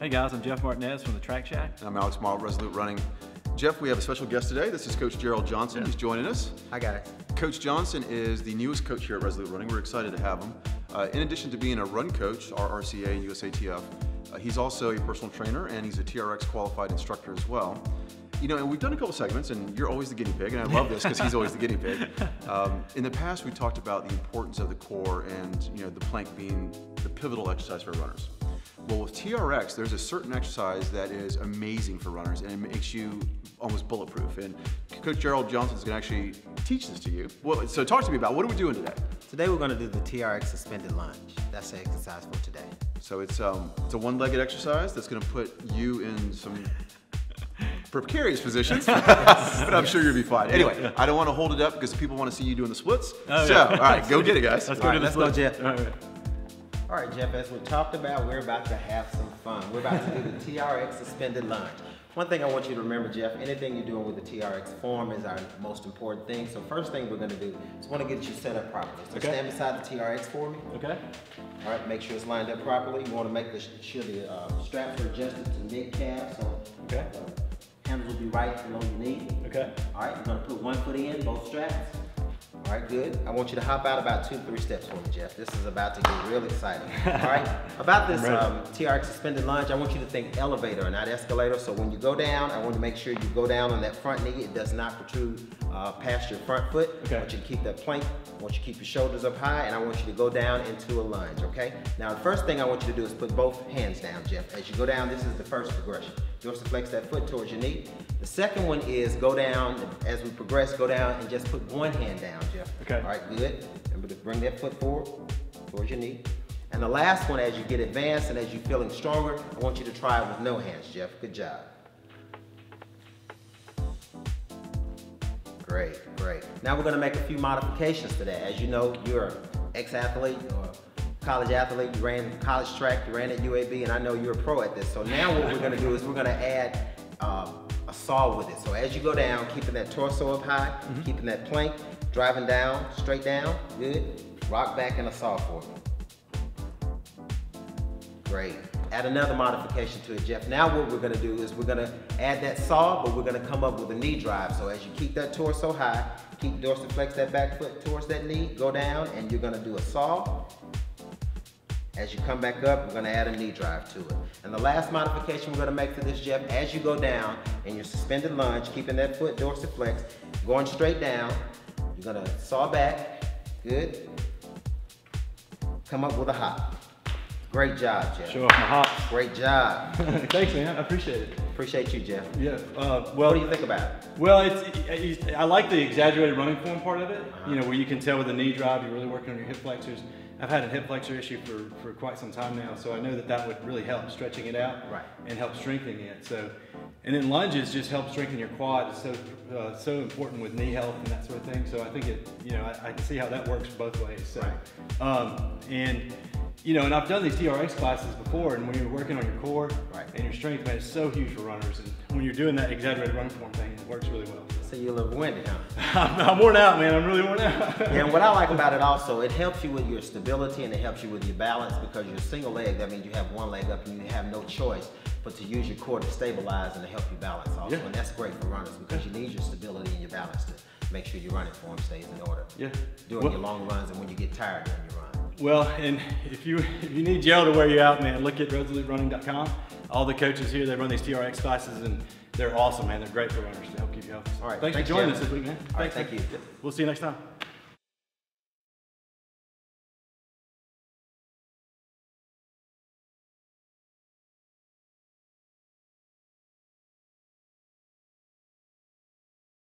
Hey guys, I'm Jeff Martinez from the Trak Shak. And I'm Alex Marl, Resolute Running. Jeff, we have a special guest today. This is Coach Gerald Johnson. He's joining us. I got it. Coach Johnson is the newest coach here at Resolute Running. We're excited to have him. Uh, in addition to being a run coach, our RCA and USATF, uh, he's also a personal trainer and he's a TRX qualified instructor as well. You know, and we've done a couple segments, and you're always the guinea pig, and I love this because he's always the guinea pig. Um, in the past, we talked about the importance of the core and you know the plank being the pivotal exercise for runners. Well, with TRX, there's a certain exercise that is amazing for runners, and it makes you almost bulletproof. And Coach Gerald Johnson is going to actually teach this to you. Well, so talk to me about what are we doing today? Today we're going to do the TRX suspended lunge. That's the exercise for today. So it's um, it's a one-legged exercise that's going to put you in some precarious positions, but I'm sure you'll be fine. Anyway, I don't want to hold it up because people want to see you doing the splits. Oh, so, yeah. all right, go get it, guys. Let's All go right, to the let's go, split. Jeff. All right. Jeff, as we talked about, we're about to have some fun. We're about to do the TRX suspended lunge. One thing I want you to remember, Jeff, anything you're doing with the TRX form is our most important thing. So first thing we're gonna do is wanna get you set up properly. So Okay. stand beside the TRX for me. Okay. All right, make sure it's lined up properly. You wanna make sure the uh, straps are adjusted to mid calf, so Okay. the handles will be right below your knee. Okay. All right, you're gonna put one foot in, both straps. All right, good. I want you to hop out about two, three steps for me, Jeff. This is about to get real exciting. All right, about this um, TRX suspended lunge, I want you to think elevator, not escalator. So when you go down, I want to make sure you go down on that front knee. It does not protrude uh, past your front foot. Okay. I want you to keep that plank. I want you to keep your shoulders up high, and I want you to go down into a lunge, okay? Now, the first thing I want you to do is put both hands down, Jeff. As you go down, this is the first progression. Dorsiflex that foot towards your knee. The second one is go down, as we progress, go down and just put one hand down, Jeff. Okay. All right, good. Remember to bring that foot forward towards your knee. And the last one, as you get advanced and as you're feeling stronger, I want you to try it with no hands, Jeff. Good job. Great, great. Now we're gonna make a few modifications to that. As you know, you're an ex-athlete or college athlete, you ran college track, you ran at UAB, and I know you're a pro at this. So now what we're gonna do is we're gonna add a saw with it. So as you go down, keeping that torso up high, mm-hmm. keeping that plank, driving down, straight down, good. Rock back in a saw for me. Great. Add another modification to it, Jeff. Now what we're gonna do is we're gonna add that saw, but we're gonna come up with a knee drive. So as you keep that torso high, keep dorsiflex that back foot towards that knee, go down, and you're gonna do a saw. As you come back up, we're gonna add a knee drive to it. And the last modification we're gonna make to this, Jeff, as you go down in your suspended lunge, keeping that foot dorsiflex, going straight down, you're gonna saw back, good. Come up with a hop. Great job, Jeff. Show off my hops. Great job. Thanks, man. I appreciate it. Appreciate you, Jeff. Yeah. Uh, well, What do you think about it? Well, it's, I like the exaggerated running form part of it. You know, where you can tell with the knee drive, you're really working on your hip flexors. I've had a hip flexor issue for, for quite some time now, so I know that that would really help stretching it out Right. and help strengthening it. So, and then lunges just help strengthen your quad. It's so uh, so important with knee health and that sort of thing. So I think it, you know, I, I can see how that works both ways. So, um, and you know, and I've done these TRX classes before, and when you're working on your core Right. and your strength, man, it's so huge for runners. And when you're doing that exaggerated run form thing, it works really well. So you're a little winded, huh? I'm, worn out, man. I'm really worn out. Yeah, and what I like about it also, it helps you with your stability and it helps you with your balance because you're single leg. That means you have one leg up and you have no choice but to use your core to stabilize and to help you balance also. Yeah. And that's great for runners because you need your stability and your balance to make sure your running form stays in order. Yeah. During Well- your long runs and when you get tired during your run. Well, and if you if you need gel to wear you out, man, look at resoluterunning.com. All the coaches here, they run these TRX classes, and they're awesome, man. They're great for runners to help healthy. All right, Thanks thanks, for joining us this week, man. All right, Thanks, thank you. We'll see you next time.